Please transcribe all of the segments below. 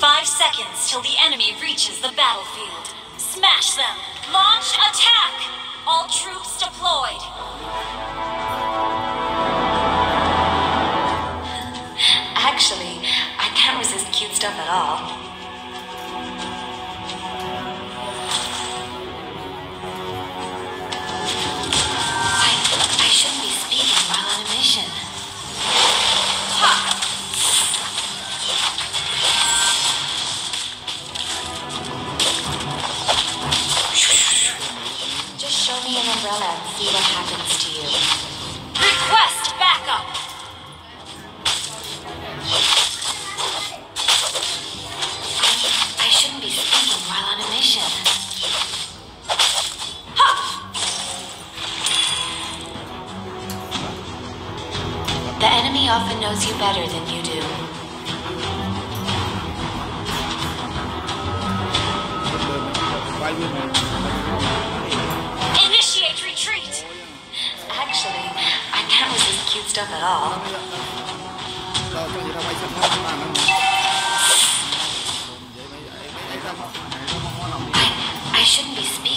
Five seconds till the enemy reaches the battlefield. Smash them. Launch attack. All troops deployed. Actually, I can't resist cute stuff at all. often knows you better than you do. Initiate retreat! Actually, I can't resist cute stuff at all. I, I shouldn't be speaking.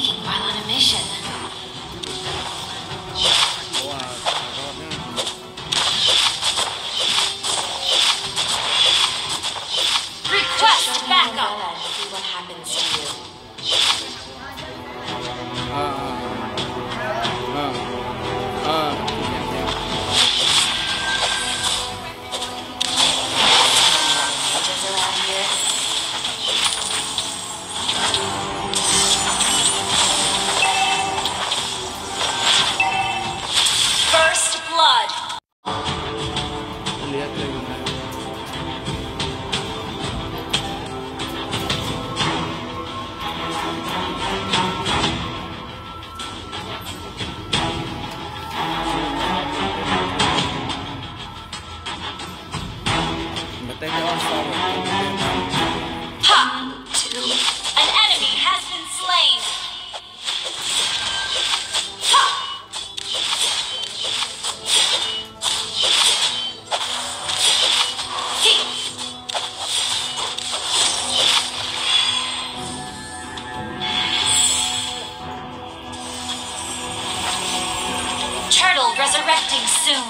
Turtle resurrecting soon.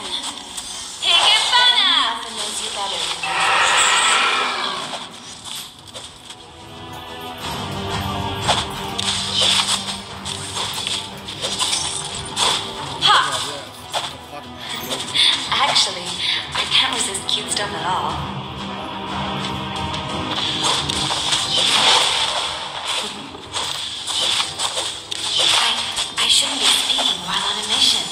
Higginbana! Knows you better. Actually, I can't resist cute stuff at all. I, I shouldn't be speaking while on a mission.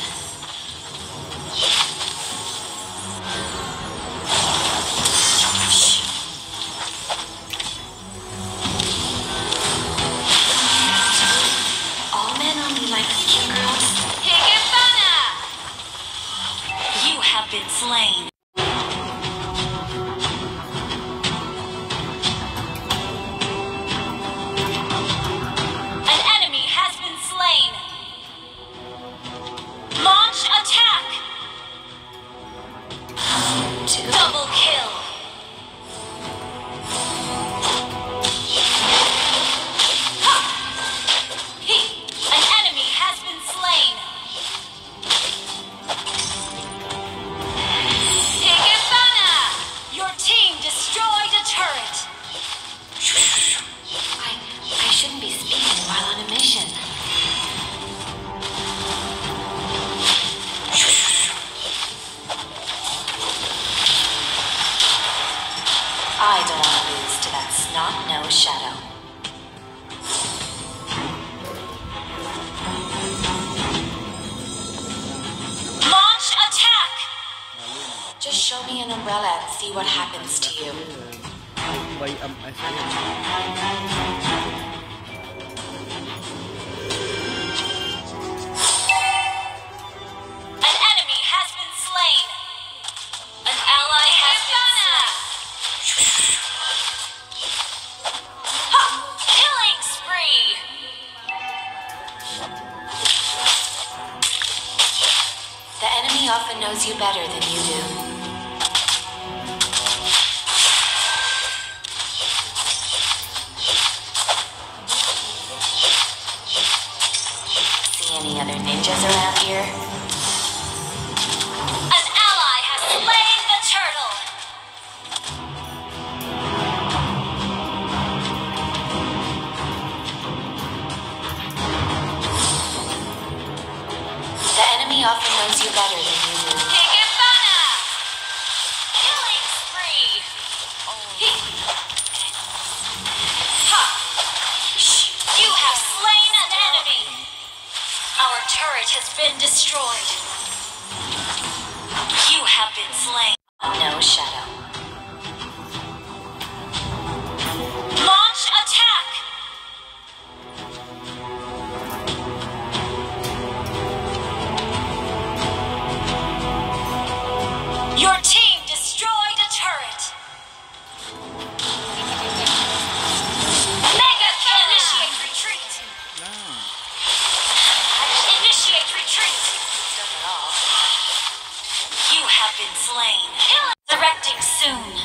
Show me an umbrella and see what happens to you. has been destroyed. You have been slain. No shadow. Launch attack! slain. Killing. Directing soon.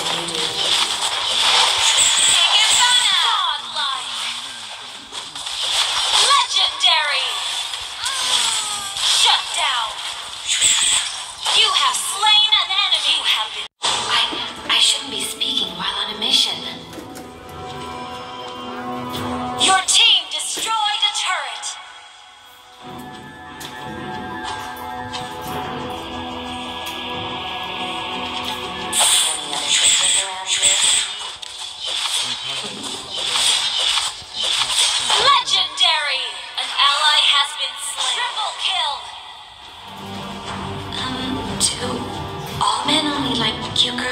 Your team destroyed a turret. Legendary! An ally has been slain. Triple kill. Um, do all men only like cucumbers?